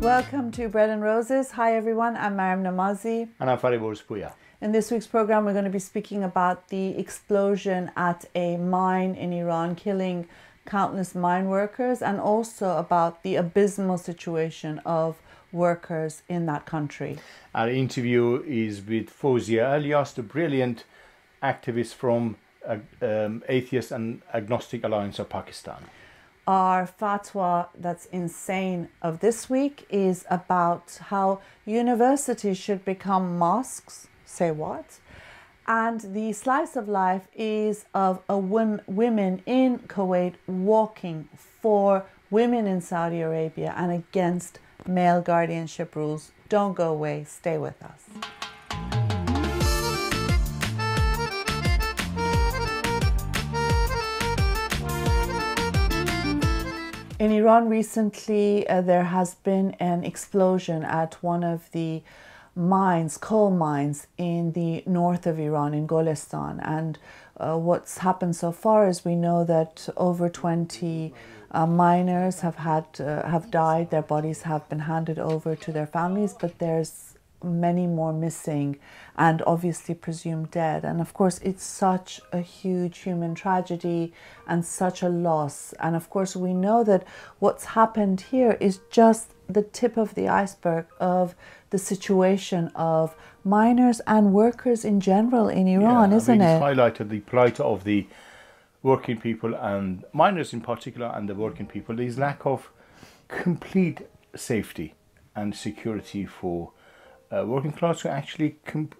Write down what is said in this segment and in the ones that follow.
Welcome to Bread and Roses. Hi everyone, I'm Maryam Namazie. And I'm Fariborz Pooya. In this week's program, we're going to be speaking about the explosion at a mine in Iran, killing countless mine workers, and also about the abysmal situation of workers in that country. Our interview is with Fauzia Ilyas, the brilliant activist from uh, um, Atheist and Agnostic Alliance of Pakistan our fatwa that's insane of this week is about how universities should become mosques. Say what? And the slice of life is of a women in Kuwait walking for women in Saudi Arabia and against male guardianship rules. Don't go away, stay with us. In Iran recently, uh, there has been an explosion at one of the mines, coal mines in the north of Iran, in Golestan. And uh, what's happened so far is we know that over 20 uh, miners have had uh, have died. Their bodies have been handed over to their families, but there's many more missing and obviously presumed dead. And of course, it's such a huge human tragedy and such a loss. And of course, we know that what's happened here is just the tip of the iceberg of the situation of miners and workers in general in Iran, yeah, isn't I mean, it? highlighted the plight of the working people and miners in particular and the working people. There's lack of complete safety and security for uh, working class who actually,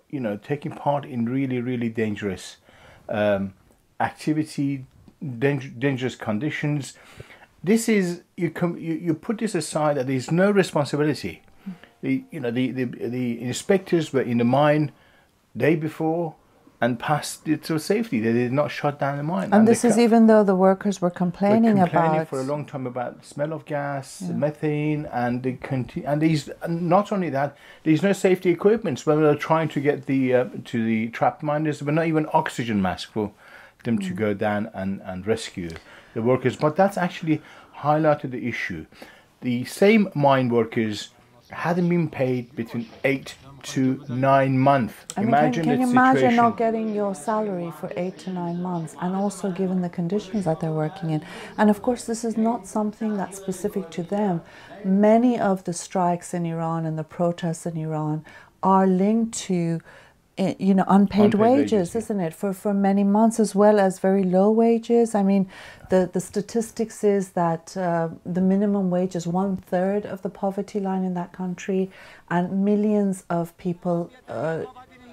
you know, taking part in really, really dangerous um, activity, danger, dangerous conditions. This is you, you you put this aside that there's no responsibility. The you know the, the the inspectors were in the mine day before and passed it to safety. They did not shut down the mine. And, and this is even though the workers were complaining, were complaining about for a long time about smell of gas, yeah. methane, and the conti- and these. Not only that, there's no safety equipment. When they're trying to get the uh, to the trapped miners, there were not even oxygen masks for them mm. to go down and and rescue the workers. But that's actually highlighted the issue. The same mine workers hadn't been paid between eight to nine months. I mean, imagine can, can you imagine not getting your salary for eight to nine months, and also given the conditions that they're working in. And of course, this is not something that's specific to them. Many of the strikes in Iran and the protests in Iran are linked to you know unpaid, unpaid wages, wages, isn't it? For for many months as well as very low wages. I mean the the statistics is that uh, the minimum wage is one third of the poverty line in that country and millions of people uh,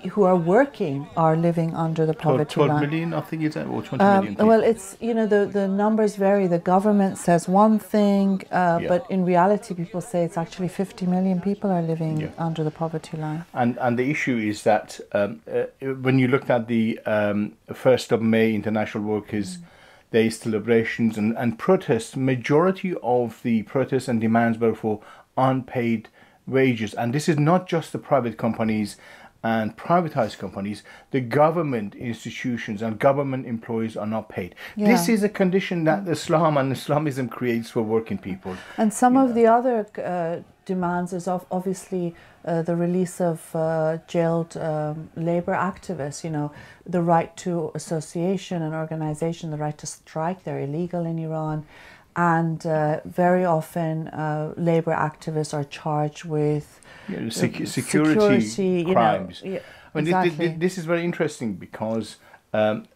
who are working are living under the poverty 12 line. million, I think it's or 20 um, million. Well, it's you know the the numbers vary. The government says one thing, uh, yeah. but in reality, people say it's actually 50 million people are living yeah. under the poverty line. And and the issue is that um, uh, when you looked at the um, first of May International Workers. Mm. Day celebrations and, and protests, majority of the protests and demands were for unpaid wages. And this is not just the private companies and privatized companies, the government institutions and government employees are not paid. Yeah. This is a condition that the Islam and Islamism creates for working people. And some of know. the other uh, demands is of obviously uh, the release of uh, jailed um, labor activists, you know, the right to association and organization, the right to strike, they're illegal in Iran. And uh, very often, uh, labor activists are charged with yeah, sec- security, security, crimes. Know, yeah, I mean, exactly. this, this, is very interesting because um,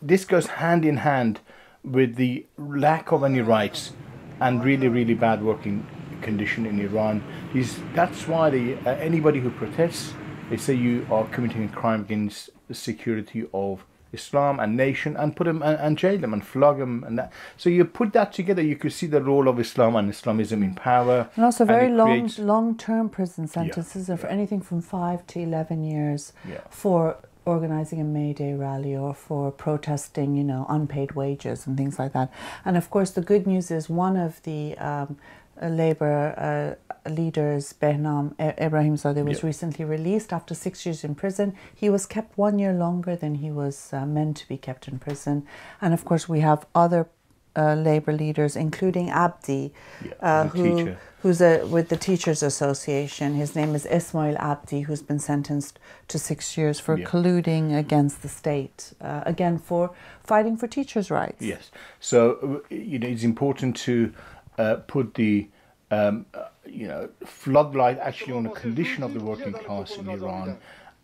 this goes hand in hand with the lack of any rights and really, really bad working condition in Iran. Is that's why the, uh, anybody who protests, they say you are committing a crime against the security of Islam and nation and put them and, and, jail them and flog them and that. So you put that together, you could see the role of Islam and Islamism in power. And also very and long creates... long term prison sentences yeah, for yeah. anything from five to eleven years yeah. for organizing a May Day rally or for protesting, you know, unpaid wages and things like that. And of course, the good news is one of the um, Labour uh, leaders, Behnam Ebrahimzadeh, was Yeah. recently released after six years in prison. He was kept one year longer than he was uh, meant to be kept in prison. And of course, we have other uh, Labour leaders, including Abdi, Yeah, uh, who, teacher. who's a, with the Teachers Association. His name is Ismail Abdi, who's been sentenced to six years for Yeah. colluding against the state, uh, again, for fighting for teachers' rights. Yes. So uh, you know, it's important to uh, put the um, uh, you know floodlight actually on the condition of the working class in Iran,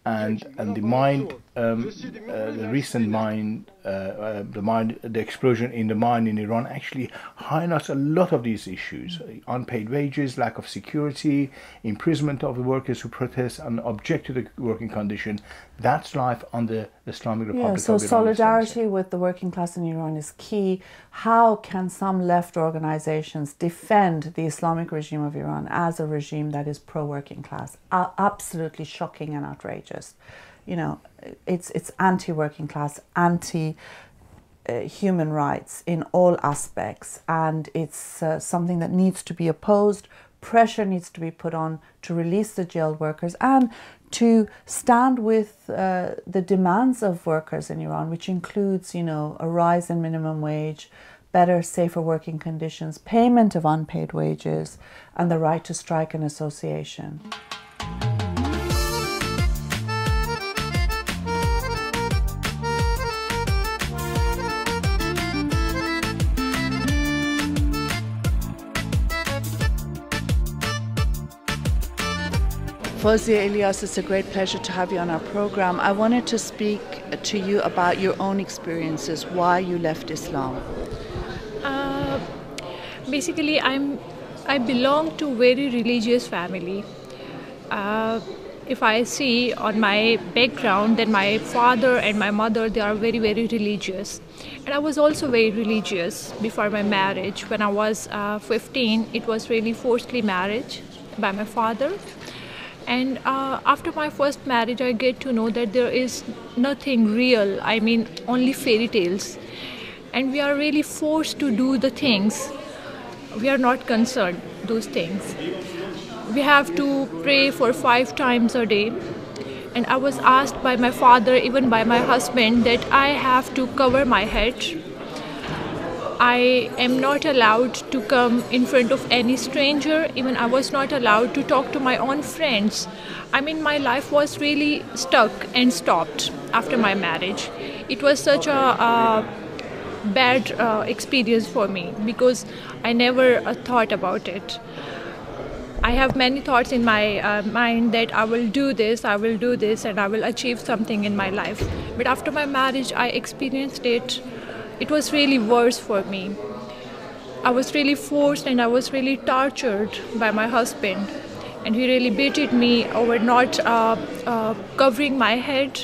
and and the mine, um, uh, the recent mine, uh, uh, the mine, the explosion in the mine in Iran actually highlights a lot of these issues: unpaid wages, lack of security, imprisonment of the workers who protest and object to the working condition. That's life under the Islamic Republic Yeah, so of Iran. Islamic State. solidarity with the working class in Iran is key. How can some left organizations defend the Islamic regime of Iran as a regime that is pro working class? Absolutely shocking and outrageous. You know, it's, it's anti working class, anti uh, human rights in all aspects, and it's uh, something that needs to be opposed. Pressure needs to be put on to release the jailed workers and to stand with uh, the demands of workers in Iran, which includes, you know, a rise in minimum wage, better, safer working conditions, payment of unpaid wages, and the right to strike and association. Fauzia Ilyas, it's a great pleasure to have you on our program. I wanted to speak to you about your own experiences, why you left Islam. Uh, basically, I'm I belong to very religious family. Uh, if I see on my background, then my father and my mother they are very very religious, and I was also very religious before my marriage. When I was uh, 15, it was really forcedly marriage by my father. And uh, after my first marriage, I get to know that there is nothing real. I mean, only fairy tales. And we are really forced to do the things. We are not concerned, those things. We have to pray for five times a day. And I was asked by my father, even by my husband, that I have to cover my head I am not allowed to come in front of any stranger. Even I was not allowed to talk to my own friends. I mean, my life was really stuck and stopped after my marriage. It was such a, a bad uh, experience for me because I never uh, thought about it. I have many thoughts in my uh, mind that I will do this, I will do this, and I will achieve something in my life. But after my marriage, I experienced it it was really worse for me. I was really forced and I was really tortured by my husband. And he really beated me over not uh, uh, covering my head.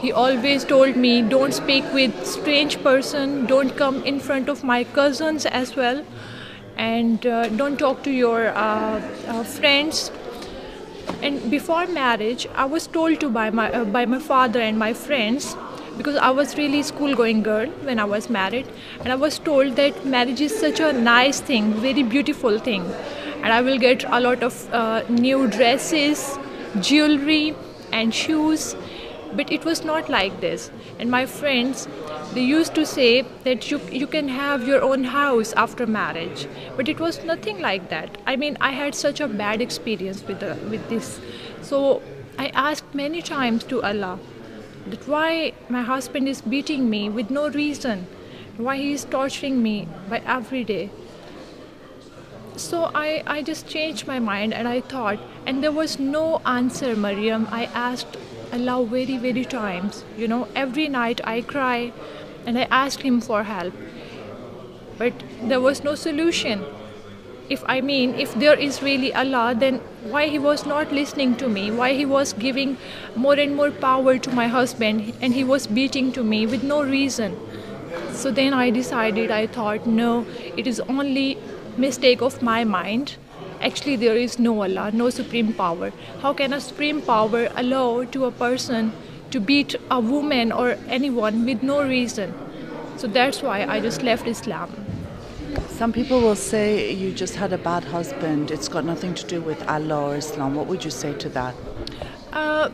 He always told me, don't speak with strange person, don't come in front of my cousins as well, and uh, don't talk to your uh, uh, friends. And before marriage, I was told to by my, uh, by my father and my friends because I was really school going girl when I was married and I was told that marriage is such a nice thing very beautiful thing. And I will get a lot of uh, new dresses jewelry and shoes. But it was not like this. And my friends they used to say that you you can have your own house after marriage. But it was nothing like that. I mean i had such a bad experience with the, with this. So i asked many times to allah that why my husband is beating me with no reason. Why he is torturing me by every day. So I, I just changed my mind and I thought and there was no answer Maryam. I asked Allah very very times. You know every night I cry and I asked him for help. But there was no solution if I mean if there is really Allah then why he was not listening to me? Why he was giving more and more power to my husband and he was beating to me with no reason? So then I decided I thought no it is only mistake of my mind. Actually there is no Allah no supreme power. How can a supreme power allow to a person to beat a woman or anyone with no reason? So that's why I just left Islam Some people will say you just had a bad husband. It's got nothing to do with Allah or Islam. What would you say to that? Uh,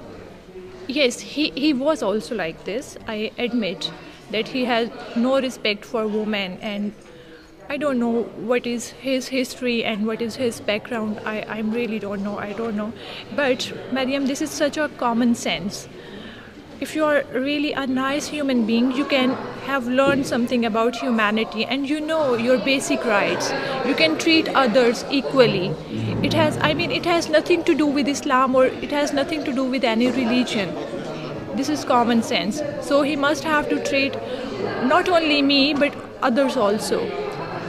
yes, he, he was also like this. I admit that he has no respect for women and I don't know what is his history and what is his background. I, I really don't know. I don't know. But Maryam, this is such a common sense if you are really a nice human being, you can have learned something about humanity and you know your basic rights. You can treat others equally. It has, I mean, it has nothing to do with Islam or it has nothing to do with any religion. This is common sense. So he must have to treat not only me but others also.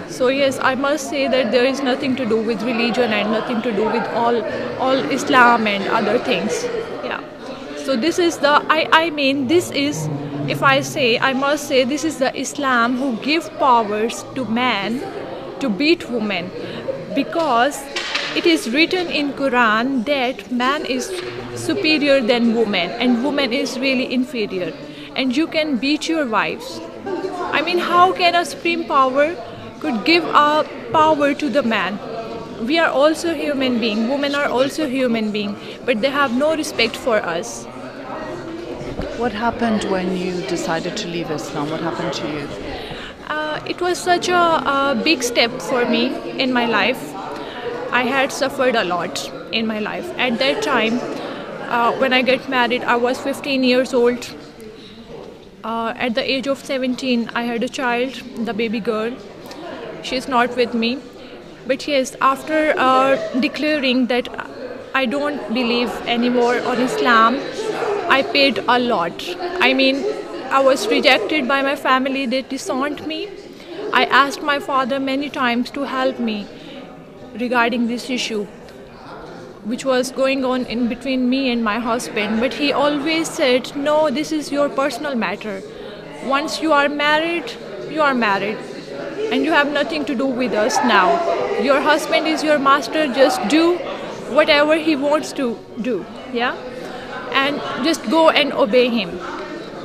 So yes, I must say that there is nothing to do with religion and nothing to do with all all Islam and other things. So this is the I, I mean this is if I say I must say this is the Islam who give powers to man to beat women because it is written in Quran that man is superior than woman and woman is really inferior and you can beat your wives. I mean how can a supreme power could give a power to the man? We are also human being, women are also human being, but they have no respect for us. What happened when you decided to leave Islam? What happened to you? Uh, it was such a, a, big step for me in my life. I had suffered a lot in my life. At that time, uh, when I got married, I was 15 years old. Uh, at the age of 17, I had a child, the baby girl. She's not with me. But yes, after uh, declaring that I don't believe anymore on Islam, I paid a lot. I mean, I was rejected by my family, they disowned me. I asked my father many times to help me regarding this issue, which was going on in between me and my husband. But he always said, No, this is your personal matter. Once you are married, you are married. And you have nothing to do with us now. Your husband is your master, just do whatever he wants to do. Yeah? And just go and obey him.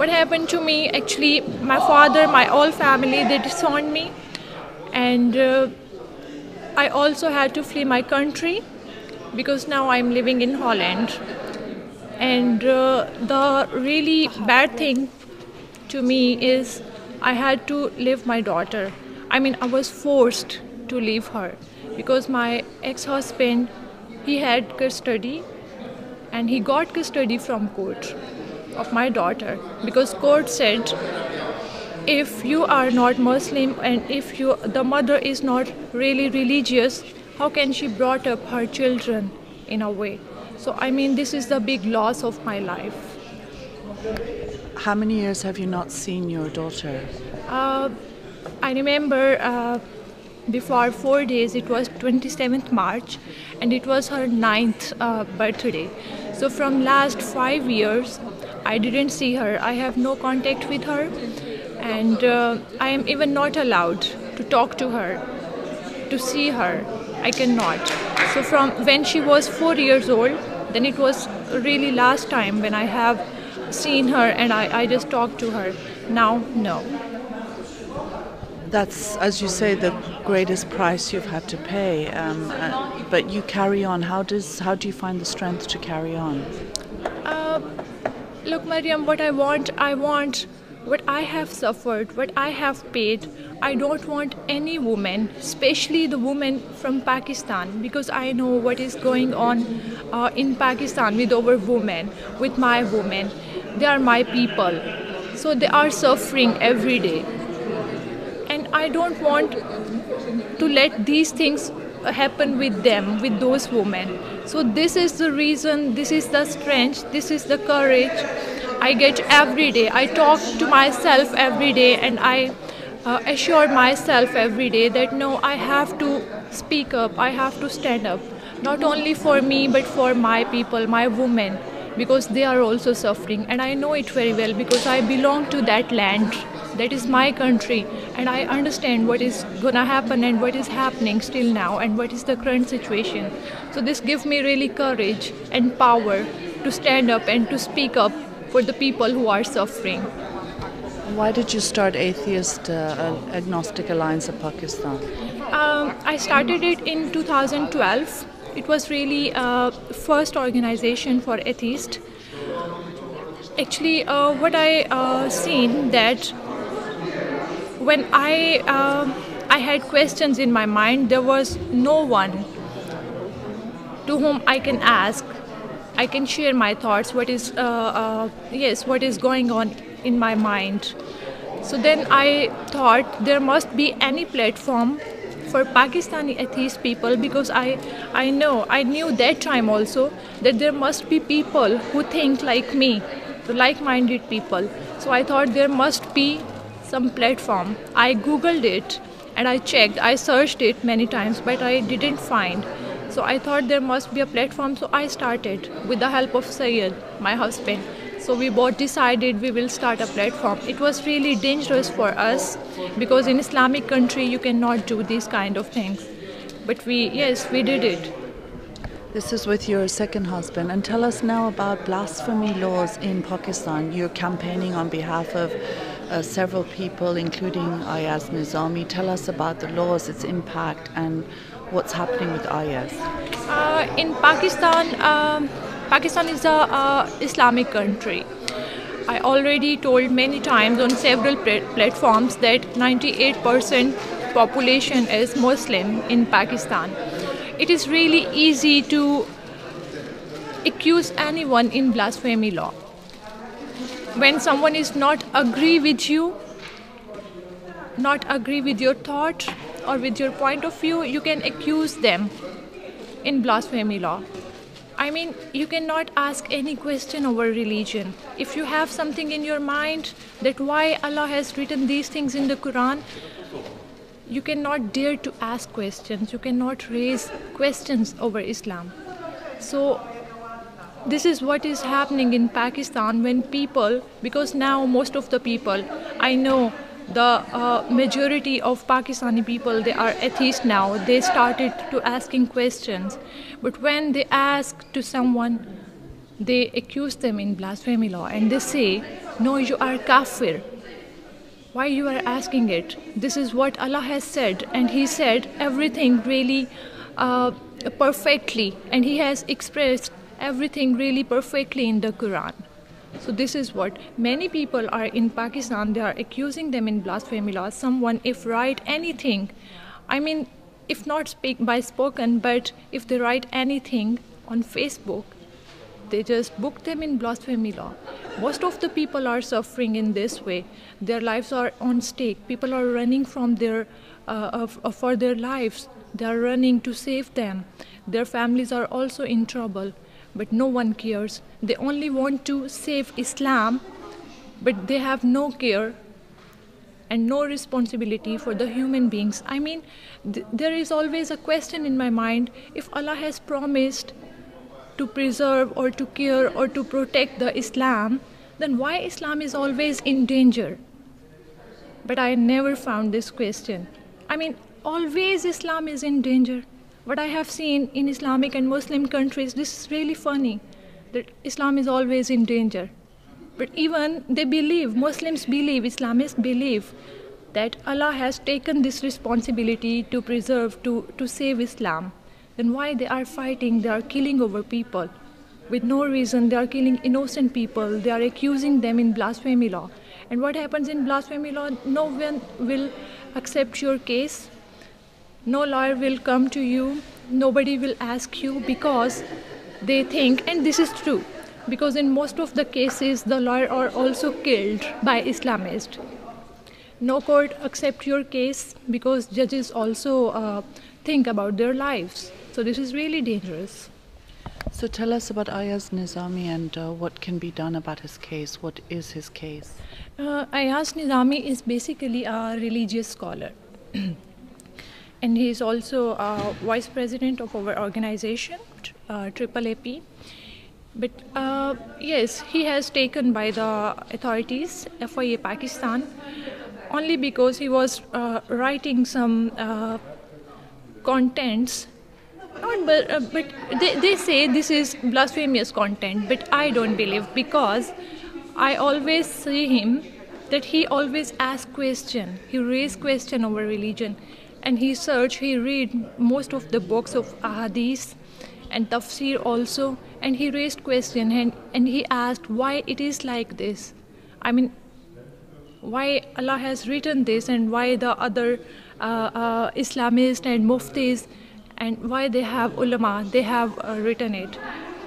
What happened to me actually, my father, my whole family, they disowned me, and uh, I also had to flee my country because now I'm living in Holland. And uh, the really bad thing to me is I had to leave my daughter. I mean, I was forced to leave her because my ex husband he had custody and he got custody from court of my daughter because court said if you are not muslim and if you the mother is not really religious how can she brought up her children in a way? So i mean this is the big loss of my life. How many years have you not seen your daughter? Uh, i remember uh, before four days it was 27th march and it was her ninth uh, birthday. So from last five years i didn't see her. I have no contact with her and uh, i am even not allowed to talk to her to see her. I cannot. So from when she was four years old then it was really last time when i have seen her and i, I just talked to her. Now no that's, as you say, the greatest price you've had to pay. Um, uh, but you carry on. How does how do you find the strength to carry on? Uh, look, Maryam, what I want, I want what I have suffered, what I have paid. I don't want any woman, especially the woman from Pakistan, because I know what is going on uh, in Pakistan with our women, with my women. They are my people. So they are suffering every day I don't want to let these things happen with them, with those women. So, this is the reason, this is the strength, this is the courage I get every day. I talk to myself every day and I uh, assure myself every day that no, I have to speak up, I have to stand up, not only for me but for my people, my women, because they are also suffering. And I know it very well because I belong to that land that is my country and i understand what is going to happen and what is happening still now and what is the current situation so this gives me really courage and power to stand up and to speak up for the people who are suffering Why did you start Atheist uh, Agnostic Alliance of Pakistan? Um, I started it in 2012. It was really a first organization for atheists. Actually, uh, what I uh, seen that when I uh, I had questions in my mind, there was no one to whom I can ask. I can share my thoughts. What is uh, uh, yes, what is going on in my mind. So then I thought there must be any platform for Pakistani atheist people because I, I know, I knew that time also that there must be people who think like me, like minded people. So I thought there must be some platform. I googled it and I checked, I searched it many times, but I didn't find. So I thought there must be a platform, so I started with the help of Sayed, my husband. So we both decided we will start a platform. It was really dangerous for us because in Islamic country you cannot do these kind of things. But we, yes, we did it. This is with your second husband. And tell us now about blasphemy laws in Pakistan. You're campaigning on behalf of uh, several people, including Ayaz Nizami. Tell us about the laws, its impact, and what's happening with Ayaz. Uh, in Pakistan, um, Pakistan is a Islamic country. I already told many times on several platforms that 98% population is Muslim in Pakistan. It is really easy to accuse anyone in blasphemy law. When someone is not agree with you, not agree with your thought or with your point of view, you can accuse them in blasphemy law. I mean, you cannot ask any question over religion. If you have something in your mind that why Allah has written these things in the Quran, you cannot dare to ask questions. You cannot raise questions over Islam. So, this is what is happening in Pakistan when people, because now most of the people, I know the uh, majority of Pakistani people they are atheists now. They started to asking questions, but when they ask to someone, they accuse them in blasphemy law and they say, "No, you are kafir." Why you are asking it? This is what Allah has said, and He said everything really uh, perfectly, and He has expressed everything really perfectly in the Quran. So this is what many people are in Pakistan. They are accusing them in blasphemy law. Someone, if write anything, I mean, if not speak by spoken, but if they write anything on Facebook, they just book them in blasphemy law. Most of the people are suffering in this way. Their lives are on stake. People are running from their uh, for their lives. They are running to save them. Their families are also in trouble but no one cares. They only want to save Islam, but they have no care and no responsibility for the human beings. I mean, th- there is always a question in my mind if Allah has promised to preserve or to care or to protect the Islam, then why Islam is always in danger? But I never found this question. I mean, always Islam is in danger what I have seen in Islamic and Muslim countries, this is really funny that Islam is always in danger. But even they believe, Muslims believe, Islamists believe that Allah has taken this responsibility to preserve, to, to save Islam. Then why they are fighting, they are killing over people. With no reason, they are killing innocent people, they are accusing them in blasphemy law. And what happens in blasphemy law? No one will accept your case no lawyer will come to you, nobody will ask you because they think, and this is true, because in most of the cases, the lawyer are also killed by Islamists. No court accept your case because judges also uh, think about their lives. So this is really dangerous. So tell us about Ayaz Nizami and uh, what can be done about his case. What is his case? Uh, Ayaz Nizami is basically a religious scholar. and he is also uh, vice president of our organization, uh, Triple AP. But uh, yes, he has taken by the authorities, FIA Pakistan, only because he was uh, writing some uh, contents. Not but, uh, but they, they say this is blasphemous content, but I don't believe because I always see him that he always asked question. He raised question over religion, and he search, He read most of the books of ahadith and tafsir also, and he raised question and, and he asked why it is like this. I mean, why Allah has written this and why the other uh, uh, Islamists and muftis and why they have ulama, they have uh, written it.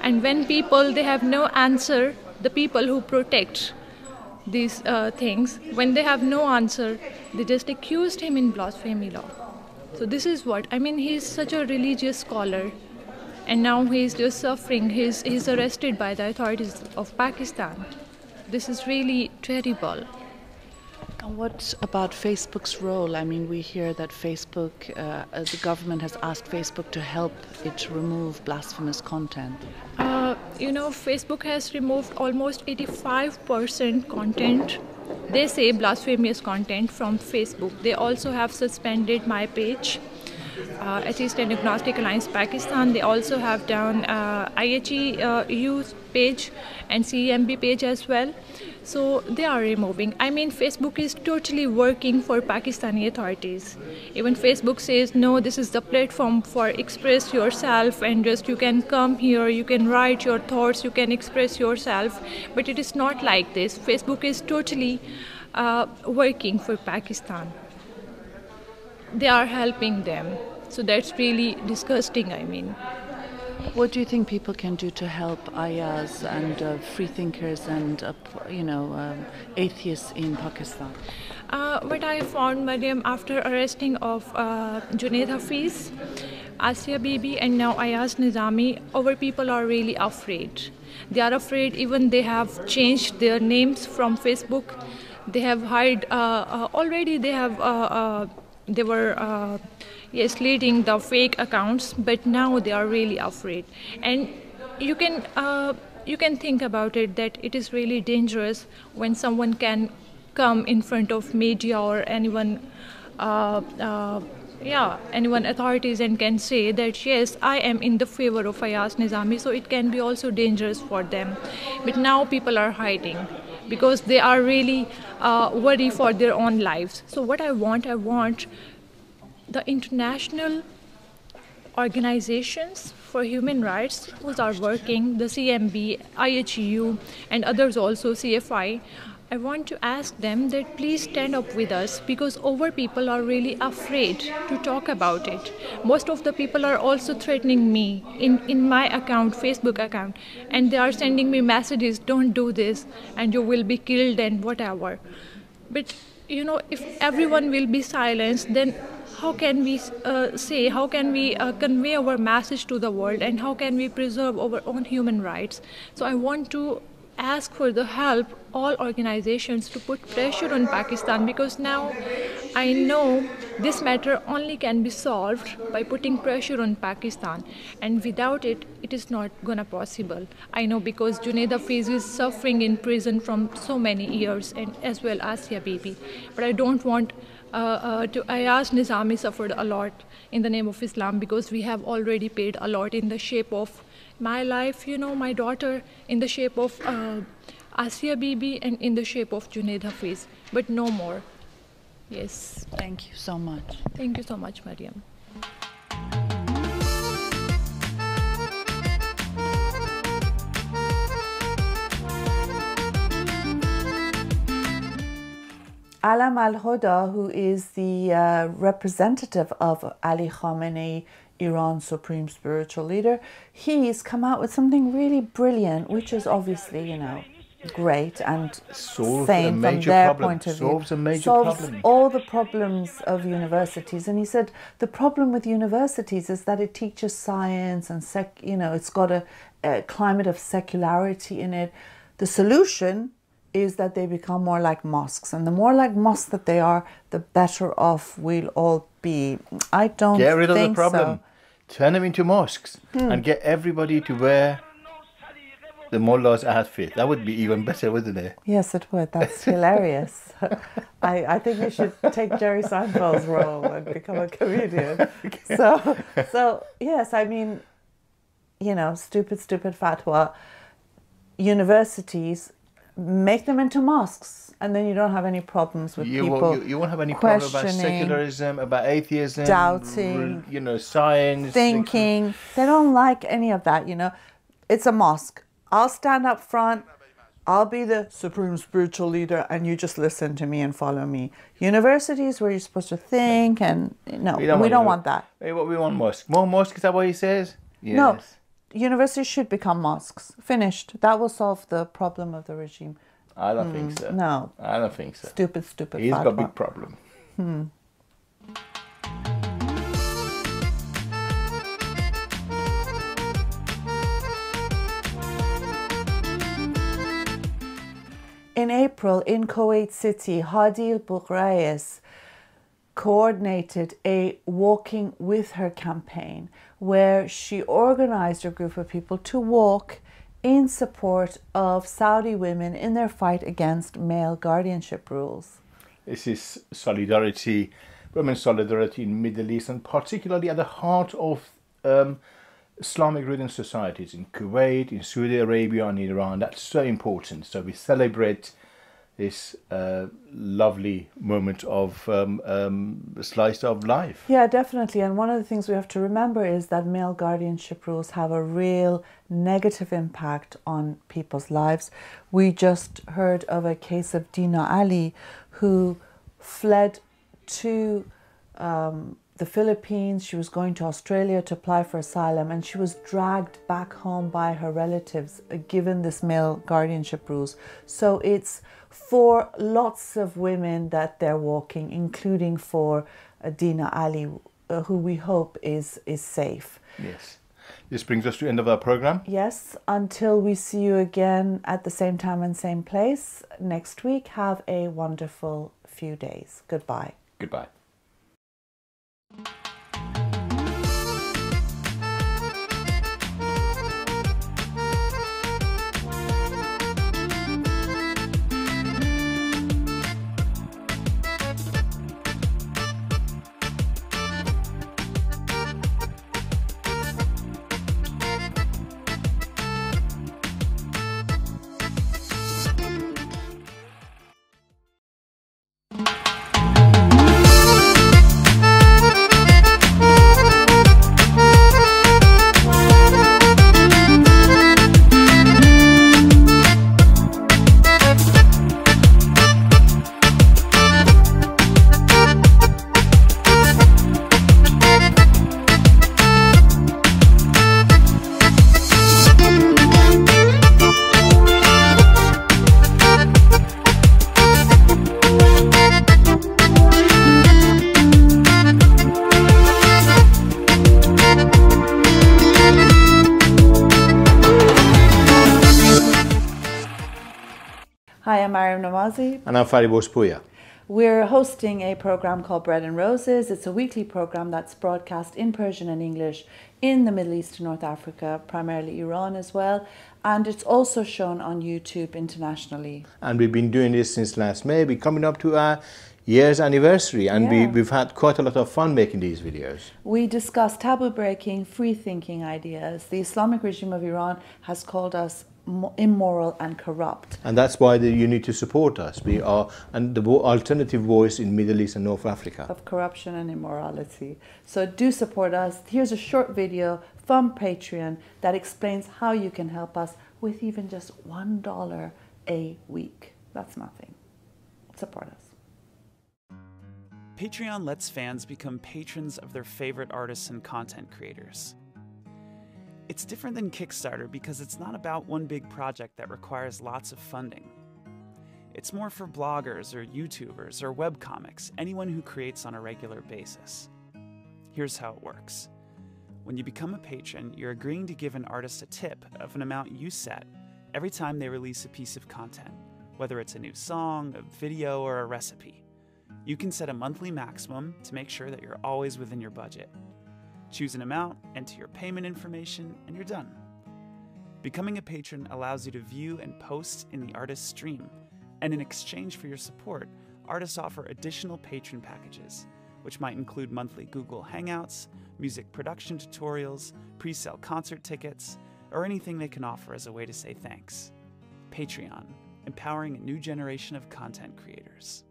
And when people, they have no answer, the people who protect these uh, things, when they have no answer, they just accused him in blasphemy law. So this is what, I mean, he's such a religious scholar and now he's just suffering. He's, he's arrested by the authorities of Pakistan. This is really terrible. And what about Facebook's role? I mean, we hear that Facebook, uh, the government has asked Facebook to help it remove blasphemous content. Uh, you know, Facebook has removed almost 85% content. They say blasphemous content from Facebook. They also have suspended my page uh, Atheist and Agnostic Alliance Pakistan. They also have done uh, IHE uh, page and CEMB page as well. So they are removing. I mean, Facebook is totally working for Pakistani authorities. Even Facebook says, no, this is the platform for express yourself and just you can come here, you can write your thoughts, you can express yourself. But it is not like this. Facebook is totally uh, working for Pakistan. They are helping them. So that's really disgusting, I mean. What do you think people can do to help Ayaz and uh, freethinkers and uh, you know um, atheists in Pakistan? Uh, what I found, Maryam, after arresting of uh, Junaid Hafiz, Asia Bibi, and now Ayaz Nizami, our people are really afraid. They are afraid. Even they have changed their names from Facebook. They have hired uh, uh, already. They have uh, they were yes leading the fake accounts but now they are really afraid. And you can uh, you can think about it that it is really dangerous when someone can come in front of media or anyone uh, uh, yeah anyone authorities and can say that yes i am in the favor of ayaz nizami so it can be also dangerous for them. But now people are hiding because they are really uh, worried for their own lives. So what i want i want the international organizations for human rights who are working, the CMB, IHU, and others also, CFI, I want to ask them that please stand up with us because our people are really afraid to talk about it. Most of the people are also threatening me in, in my account, Facebook account, and they are sending me messages, don't do this, and you will be killed and whatever. But you know, if everyone will be silenced, then how can we uh, say, how can we uh, convey our message to the world, and how can we preserve our own human rights? So I want to ask for the help all organizations to put pressure on Pakistan because now I know this matter only can be solved by putting pressure on Pakistan and without it it is not gonna possible. I know because Junaid Hafiz is suffering in prison from so many years and as well Asia Bibi but I don't want uh, uh, to Ayaz Nizami suffered a lot in the name of Islam because we have already paid a lot in the shape of my life, you know, my daughter, in the shape of uh, Asia Bibi and in the shape of Junaid Hafiz, but no more. Yes. Thank you so much. Thank you so much, Maryam. Alam al Hoda, who is the uh, representative of Ali Khamenei, Iran's supreme spiritual leader, he's come out with something really brilliant, which is obviously, you know, great and solves sane from their problem. point of solves view. a major solves problem. all the problems of universities. And he said the problem with universities is that it teaches science and sec, you know, it's got a, a climate of secularity in it. The solution is that they become more like mosques. And the more like mosques that they are, the better off we'll all be. I don't Get rid of the problem. so. Turn them into mosques Hmm. and get everybody to wear the mullah's outfit. That would be even better, wouldn't it? Yes, it would. That's hilarious. I, I think you should take Jerry Seinfeld's role and become a comedian. So, so yes, I mean, you know, stupid, stupid fatwa. Universities make them into mosques, and then you don't have any problems with You people. won't, you, you won't have any problem about secularism, about atheism, doubting, you know, science, thinking. They don't like any of that, you know. It's a mosque. I'll stand up front. I'll be the supreme spiritual leader, and you just listen to me and follow me. Universities where you're supposed to think, and no, we don't, uni- want that. Hey, what we want mosque. More mosque, is that what he says? Yes. No, universities should become mosques. Finished. That will solve the problem of the regime. I don't think so. Mm, No, I don't think so. stupid, stupid. He's got a big problem. Hmm. In April, in Kuwait City, Hadi Boughrais coordinated a Walking with Her campaign where she organized a group of people to walk in support of Saudi women in their fight against male guardianship rules. This is solidarity, women's solidarity in Middle East, and particularly at the heart of um, Islamic-ridden societies in Kuwait, in Saudi Arabia, and Iran. That's so important. So we celebrate this uh, lovely moment of um, um, slice of life. Yeah, definitely. And one of the things we have to remember is that male guardianship rules have a real negative impact on people's lives. We just heard of a case of Dina Ali who fled to um, the Philippines. She was going to Australia to apply for asylum and she was dragged back home by her relatives uh, given this male guardianship rules. So it's for lots of women that they're walking, including for uh, Dina Ali, uh, who we hope is, is safe. Yes. This brings us to the end of our program. Yes, until we see you again at the same time and same place next week, have a wonderful few days. Goodbye. Goodbye. Hi, I'm Maryam Namazie. And I'm Fariborz Pooya. We're hosting a program called Bread and Roses. It's a weekly program that's broadcast in Persian and English in the Middle East and North Africa, primarily Iran as well. And it's also shown on YouTube internationally. And we've been doing this since last May. We're coming up to our year's anniversary, and we, Yeah. we've had quite a lot of fun making these videos. We discuss taboo breaking, free thinking ideas. The Islamic regime of Iran has called us immoral and corrupt. And that's why the, you need to support us. We are and the alternative voice in Middle East and North Africa. of corruption and immorality. So do support us. Here's a short video from Patreon that explains how you can help us with even just $1 a week. That's nothing. Support us. Patreon lets fans become patrons of their favorite artists and content creators. It's different than Kickstarter because it's not about one big project that requires lots of funding. It's more for bloggers or YouTubers or webcomics, anyone who creates on a regular basis. Here's how it works when you become a patron, you're agreeing to give an artist a tip of an amount you set every time they release a piece of content, whether it's a new song, a video, or a recipe. You can set a monthly maximum to make sure that you're always within your budget. Choose an amount, enter your payment information, and you're done. Becoming a patron allows you to view and post in the artist's stream, and in exchange for your support, artists offer additional patron packages, which might include monthly Google Hangouts, music production tutorials, pre sale concert tickets, or anything they can offer as a way to say thanks. Patreon, empowering a new generation of content creators.